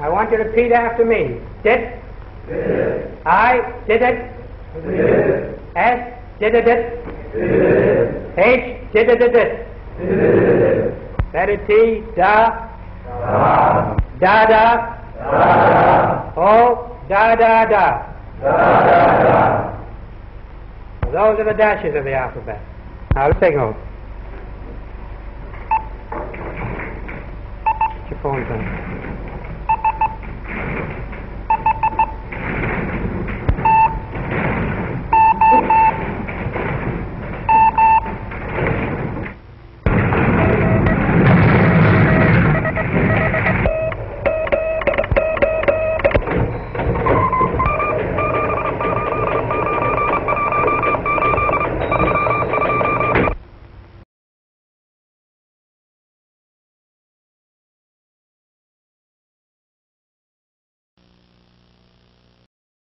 I want you to repeat after me. Did I did it. S did it. H did it. Letter T. Da. Da da. O. Da da da. Those are the dashes of the alphabet. Now let's take over. Get your phones on.